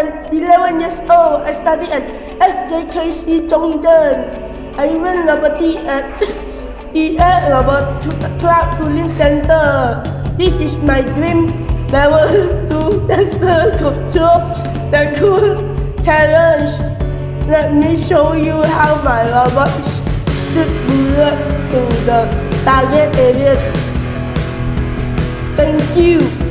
am 11 years old. I study at SJKC Zhongzhen. I run robotics at ES Robot Cloud Kulim Center. This is my dream level 2 sensor control the cool challenge. Let me show you how my robot should bullet to the target area. Thank you.